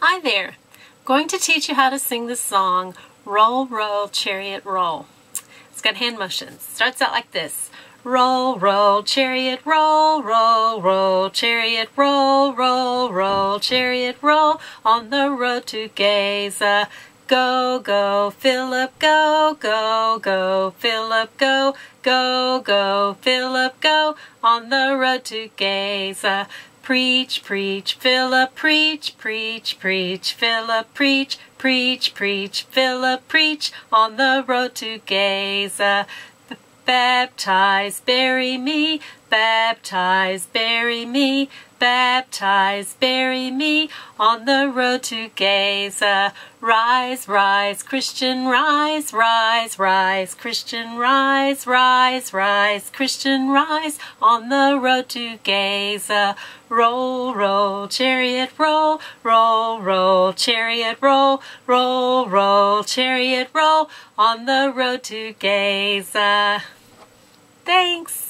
Hi there. Going to teach you how to sing the song Roll, Roll, Chariot, Roll. It's got hand motions. Starts out like this. Roll, roll, chariot, roll, roll, roll, chariot, roll, roll, roll, chariot, roll, on the road to Gaza. Go, go, Philip, go, go, go, Philip, go, go, go, Philip, go, on the road to Gaza. Preach, preach, Philip, preach, preach, preach, Philip, preach, preach, preach, Philip, preach, on the road to Gaza. Baptize, bury me, baptize, bury me, baptize, bury me on the road to Gaza. Rise, rise, Christian, rise, rise, rise, Christian, rise, rise, rise, Christian, rise on the road to Gaza. Roll, roll, chariot, roll, roll, roll, chariot, roll, roll, roll, chariot, roll on the road to Gaza. Thanks.